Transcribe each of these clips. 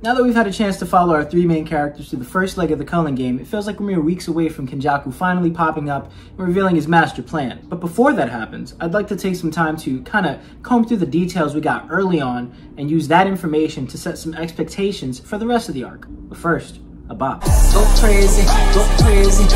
Now that we've had a chance to follow our three main characters through the first leg of the Culling game, it feels like we're mere weeks away from Kenjaku finally popping up and revealing his master plan. But before that happens, I'd like to take some time to kind of comb through the details we got early on and use that information to set some expectations for the rest of the arc. But first, a bop. Go crazy, go crazy,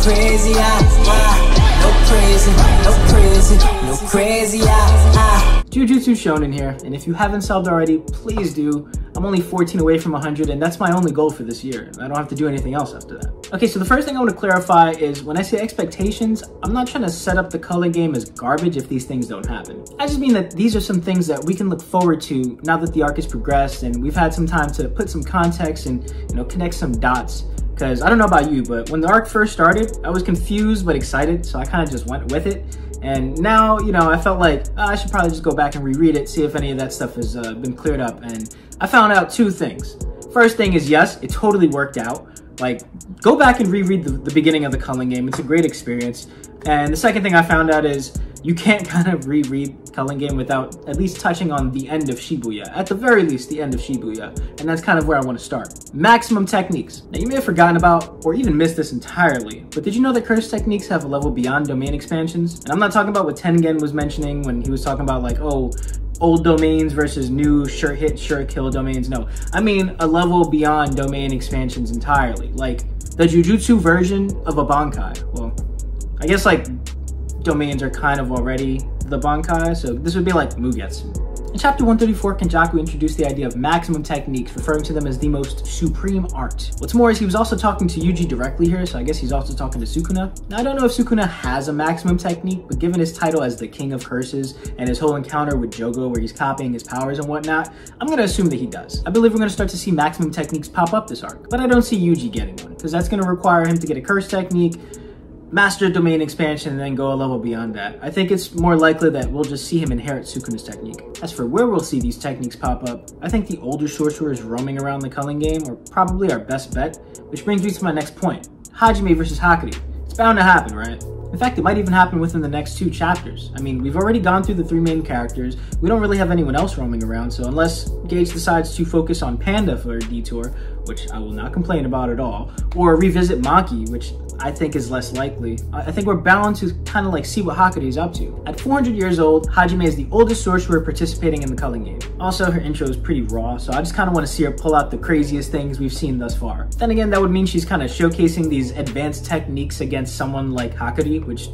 crazy, ah, ah. No crazy, no crazy, no crazy, ah, ah. Jujutsu Shonen here, and if you haven't subbed already, please do. I'm only 14 away from 100, and that's my only goal for this year. I don't have to do anything else after that. Okay, so the first thing I want to clarify is when I say expectations, I'm not trying to set up the Culling game as garbage if these things don't happen. I just mean that these are some things that we can look forward to now that the arc has progressed and we've had some time to put some context and you know connect some dots because I don't know about you, but when the arc first started, I was confused but excited, so I kind of just went with it. And now, you know, I felt like oh, I should probably just go back and reread it, see if any of that stuff has uh, been cleared up. And I found out two things. First thing is, yes, it totally worked out. Like, go back and reread the, the beginning of the Culling game. It's a great experience. And the second thing I found out is you can't kind of reread Culling Game without at least touching on the end of Shibuya. At the very least, the end of Shibuya. And that's kind of where I want to start. Maximum techniques. Now, you may have forgotten about or even missed this entirely, but did you know that curse techniques have a level beyond domain expansions? And I'm not talking about what Tengen was mentioning when he was talking about like, oh, old domains versus new sure hit, sure kill domains. No, I mean a level beyond domain expansions entirely. Like the Jujutsu version of a Bankai. Well, I guess like domains are kind of already the Bankai, so this would be like Mugetsu. In chapter 134, Kenjaku introduced the idea of maximum techniques, referring to them as the most supreme art. What's more is he was also talking to Yuji directly here, so I guess he's also talking to Sukuna. Now, I don't know if Sukuna has a maximum technique, but given his title as the King of Curses and his whole encounter with Jogo where he's copying his powers and whatnot, I'm gonna assume that he does. I believe we're gonna start to see maximum techniques pop up this arc, but I don't see Yuji getting one, because that's gonna require him to get a curse technique, master domain expansion and then go a level beyond that. I think it's more likely that we'll just see him inherit Sukuna's technique. As for where we'll see these techniques pop up, I think the older sorcerers roaming around the Culling game are probably our best bet, which brings me to my next point. Hajime versus Hakari. It's bound to happen, right? In fact, it might even happen within the next two chapters. I mean, we've already gone through the three main characters. We don't really have anyone else roaming around, so unless Gege decides to focus on Panda for a detour, which I will not complain about at all, or revisit Maki, which I think is less likely. I think we're bound to kind of like see what Hakari is up to. At 400 years old, Hajime is the oldest sorcerer participating in the Culling game. Also, her intro is pretty raw, so I just kind of want to see her pull out the craziest things we've seen thus far. Then again, that would mean she's kind of showcasing these advanced techniques against someone like Hakari, which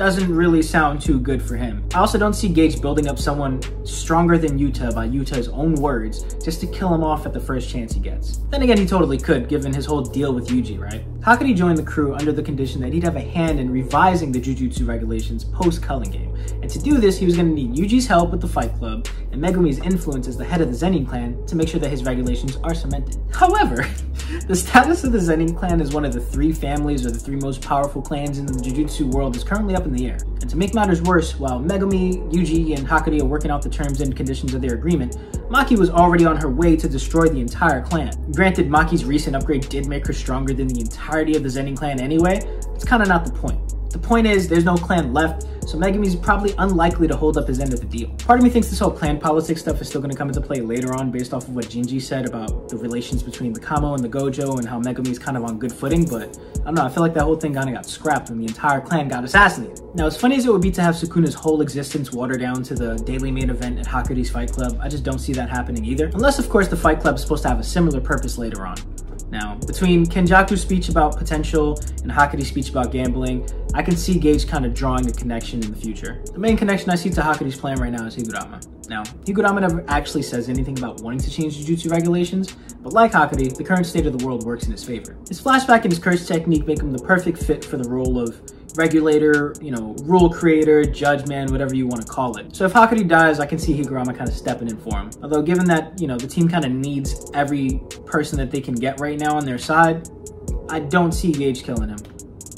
doesn't really sound too good for him. I also don't see Gege building up someone stronger than Yuta by Yuta's own words just to kill him off at the first chance he gets. Then again, he totally could given his whole deal with Yuji, right? How could he join the crew under the condition that he'd have a hand in revising the Jujutsu regulations post-Culling game? And to do this, he was going to need Yuji's help with the Fight Club and Megumi's influence as the head of the Zenin clan to make sure that his regulations are cemented. However, the status of the Zenin clan as one of the three families or the three most powerful clans in the Jujutsu world is currently up in the air. And to make matters worse, while Megumi, Yuji, and Hakari are working out the terms and conditions of their agreement, Maki was already on her way to destroy the entire clan. Granted, Maki's recent upgrade did make her stronger than the entirety of the Zenin clan anyway, it's kinda not the point. The point is, there's no clan left, so Megumi's probably unlikely to hold up his end of the deal. Part of me thinks this whole clan politics stuff is still going to come into play later on based off of what Jinji said about the relations between the Kamo and the Gojo and how Megumi's kind of on good footing, but I don't know, I feel like that whole thing kind of got scrapped when the entire clan got assassinated. Now, as funny as it would be to have Sukuna's whole existence watered down to the daily main event at Hakari's Fight Club, I just don't see that happening either. Unless, of course, the Fight Club is supposed to have a similar purpose later on. Now, between Kenjaku's speech about potential and Hakari's speech about gambling, I can see Gege kind of drawing a connection in the future. The main connection I see to Hakari's plan right now is Higuruma. Now, Higuruma never actually says anything about wanting to change Jujutsu regulations, but like Hakari, the current state of the world works in his favor. His flashback and his curse technique make him the perfect fit for the role of regulator, you know, rule creator, judge man, whatever you want to call it. So if Hakari dies, I can see Higuruma kind of stepping in for him. Although given that, you know, the team kind of needs every person that they can get right now on their side, I don't see Gege killing him.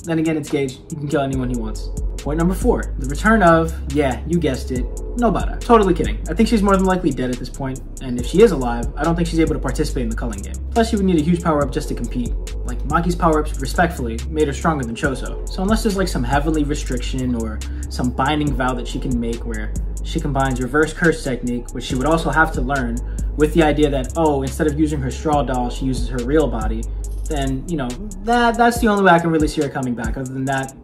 Then again, it's Gege. He can kill anyone he wants. Point number four, the return of, yeah, you guessed it, Nobara. Totally kidding. I think she's more than likely dead at this point, and if she is alive, I don't think she's able to participate in the culling game. Plus, she would need a huge power-up just to compete. Like, Maki's power-ups, respectfully, made her stronger than Choso. So unless there's like some heavenly restriction or some binding vow that she can make where she combines reverse curse technique, which she would also have to learn, with the idea that, oh, instead of using her straw doll, she uses her real body, then, you know, that that's the only way I can really see her coming back. Other than that,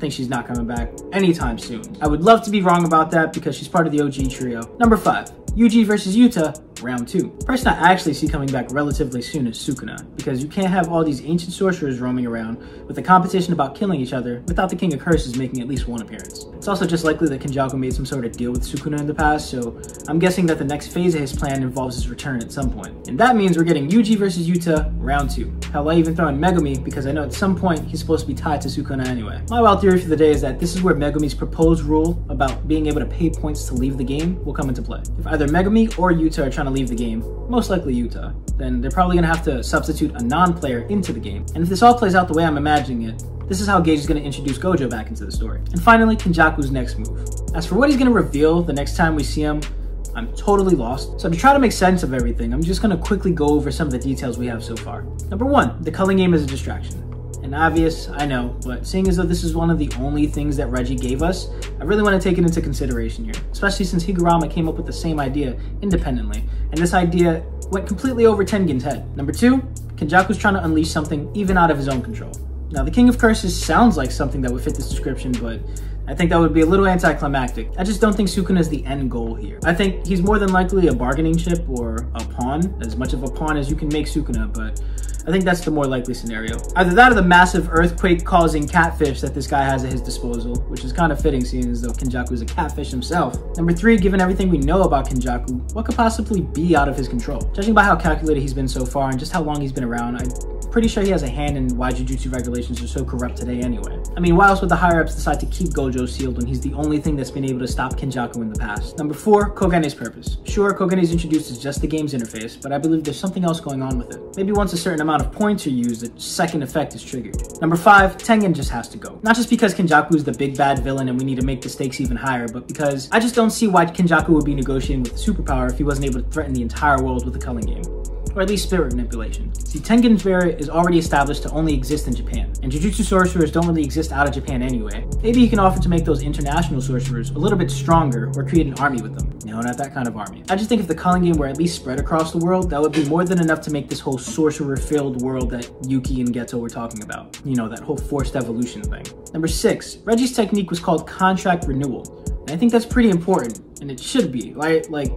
think she's not coming back anytime soon. I would love to be wrong about that because she's part of the OG trio. Number five, Yuji versus Yuta, round two. Person I actually see coming back relatively soon is Sukuna, because you can't have all these ancient sorcerers roaming around with a competition about killing each other without the King of Curses making at least one appearance. It's also just likely that Kenjaku made some sort of deal with Sukuna in the past, so I'm guessing that the next phase of his plan involves his return at some point. And that means we're getting Yuji versus Yuta, round two. Hell, I even throw in Megumi, because I know at some point he's supposed to be tied to Sukuna anyway. My wild theory for the day is that this is where Megumi's proposed rule about being able to pay points to leave the game will come into play. If either Megumi or Yuta are trying to leave the game, most likely Yuta, then they're probably gonna have to substitute a non-player into the game. And if this all plays out the way I'm imagining it, this is how Gege is going to introduce Gojo back into the story. And finally, Kenjaku's next move. As for what he's going to reveal the next time we see him, I'm totally lost. So to try to make sense of everything, I'm just going to quickly go over some of the details we have so far. Number one, the culling game is a distraction. And obvious, I know, but seeing as though this is one of the only things that Reggie gave us, I really want to take it into consideration here, especially since Higuruma came up with the same idea independently, and this idea went completely over Tengen's head. Number two, Kenjaku's trying to unleash something even out of his own control. Now, the King of Curses sounds like something that would fit this description, but I think that would be a little anticlimactic. I just don't think Sukuna is the end goal here. I think he's more than likely a bargaining chip or a pawn, as much of a pawn as you can make Sukuna, but I think that's the more likely scenario. Either that or the massive earthquake-causing catfish that this guy has at his disposal, which is kind of fitting seeing as though Kenjaku is a catfish himself. Number three, given everything we know about Kenjaku, what could possibly be out of his control? Judging by how calculated he's been so far and just how long he's been around, I pretty sure he has a hand in why Jujutsu regulations are so corrupt today anyway. I mean, why else would the higher-ups decide to keep Gojo sealed when he's the only thing that's been able to stop Kenjaku in the past? Number four, Kogane's purpose. Sure, Kogane's introduced as just the game's interface, but I believe there's something else going on with it. Maybe once a certain amount of points are used, a second effect is triggered. Number five, Tengen just has to go. Not just because Kenjaku is the big bad villain and we need to make the stakes even higher, but because I just don't see why Kenjaku would be negotiating with the superpower if he wasn't able to threaten the entire world with a culling game or at least spirit manipulation. See, Tengen spirit is already established to only exist in Japan, and Jujutsu sorcerers don't really exist out of Japan anyway. Maybe he can offer to make those international sorcerers a little bit stronger or create an army with them. No, not that kind of army. I just think if the culling game were at least spread across the world, that would be more than enough to make this whole sorcerer-filled world that Yuki and Geto were talking about. You know, that whole forced evolution thing. Number six, Reggie's technique was called contract renewal. And I think that's pretty important, and it should be, right? Like,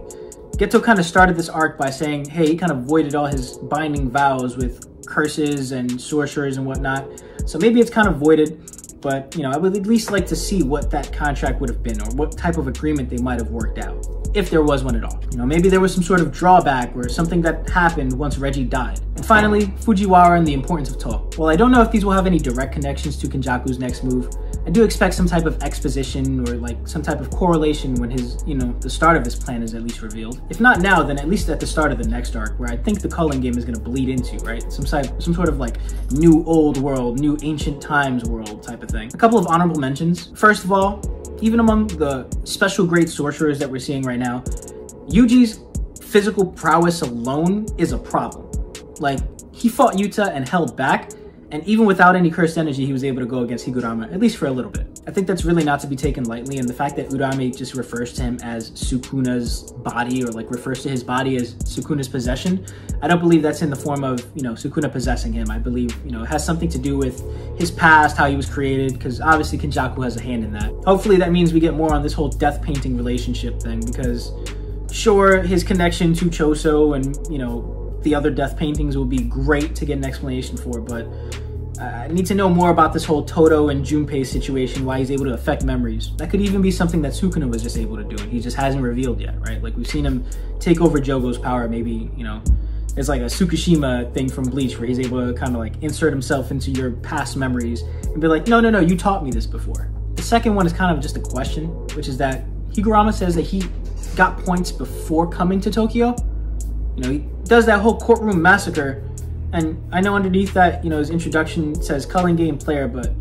Geto kind of started this arc by saying, hey, he kind of voided all his binding vows with curses and sorcerers and whatnot. So maybe it's kind of voided, but you know, I would at least like to see what that contract would have been or what type of agreement they might have worked out, if there was one at all. You know, maybe there was some sort of drawback or something that happened once Reggie died. And finally, Fujiwara and the importance of talk. While I don't know if these will have any direct connections to Kenjaku's next move, I do expect some type of exposition or like some type of correlation when his, you know, the start of his plan is at least revealed. If not now, then at least at the start of the next arc, where I think the culling game is going to bleed into, right? Some side, some sort of like new old world, new ancient times world type of thing. A couple of honorable mentions. First of all, even among the special great sorcerers that we're seeing right now, Yuji's physical prowess alone is a problem. Like, he fought Yuta and held back, and even without any cursed energy, he was able to go against Higuruma, at least for a little bit. I think that's really not to be taken lightly, and the fact that Uraume just refers to him as Sukuna's body, or like refers to his body as Sukuna's possession, I don't believe that's in the form of, you know, Sukuna possessing him. I believe, you know, it has something to do with his past, how he was created, because obviously Kenjaku has a hand in that. Hopefully that means we get more on this whole death painting relationship thing, because sure, his connection to Choso and, you know, the other death paintings will be great to get an explanation for, but uh, I need to know more about this whole Todo and Junpei situation, why he's able to affect memories. That could even be something that Sukuna was just able to do, and he just hasn't revealed yet, right? Like, we've seen him take over Jogo's power, maybe, you know, it's like a Tsukishima thing from Bleach, where he's able to kind of like insert himself into your past memories and be like, no, no, no, you taught me this before. The second one is kind of just a question, which is that Higuruma says that he got points before coming to Tokyo. You know, he does that whole courtroom massacre and I know underneath that, you know, his introduction says culling game player, but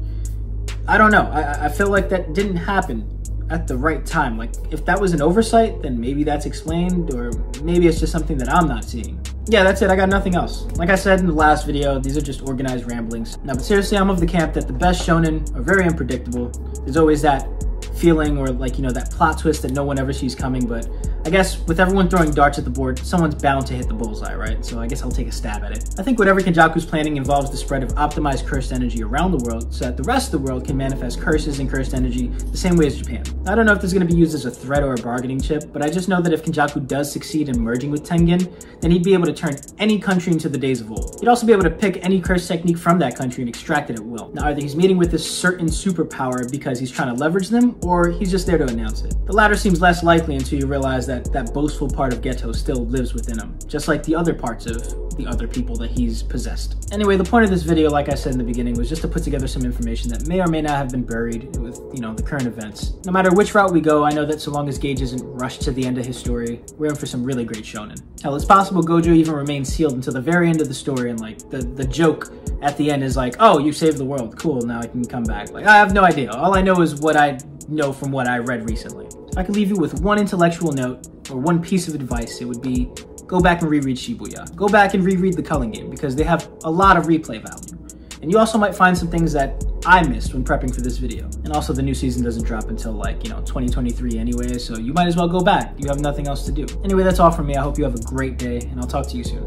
I don't know. I, I feel like that didn't happen at the right time. Like, if that was an oversight, then maybe that's explained, or maybe it's just something that I'm not seeing. Yeah, that's it. I got nothing else. Like I said in the last video, these are just organized ramblings. Now, but seriously, I'm of the camp that the best shonen are very unpredictable. There's always that feeling or like, you know, that plot twist that no one ever sees coming, but I guess with everyone throwing darts at the board, someone's bound to hit the bullseye, right? So I guess I'll take a stab at it. I think whatever Kenjaku's planning involves the spread of optimized cursed energy around the world so that the rest of the world can manifest curses and cursed energy the same way as Japan. I don't know if this is going to be used as a threat or a bargaining chip, but I just know that if Kenjaku does succeed in merging with Tengen, then he'd be able to turn any country into the days of old. He'd also be able to pick any curse technique from that country and extract it at will. Now either he's meeting with this certain superpower because he's trying to leverage them, or he's just there to announce it. The latter seems less likely until you realize that that boastful part of Geto still lives within him, just like the other parts of the other people that he's possessed. Anyway, the point of this video, like I said in the beginning, was just to put together some information that may or may not have been buried with, you know, the current events. No matter which route we go, I know that so long as Gege isn't rushed to the end of his story, we're in for some really great shonen. Hell, it's possible Gojo even remains sealed until the very end of the story and like the, the joke at the end is like, oh, you saved the world, cool, now I can come back. Like, I have no idea. All I know is what I know from what I read recently. If I could leave you with one intellectual note or one piece of advice, it would be go back and reread Shibuya. Go back and reread the Culling game because they have a lot of replay value. And you also might find some things that I missed when prepping for this video. And also the new season doesn't drop until like, you know, 2023 anyway, so you might as well go back. You have nothing else to do. Anyway, that's all from me. I hope you have a great day and I'll talk to you soon.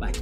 Bye.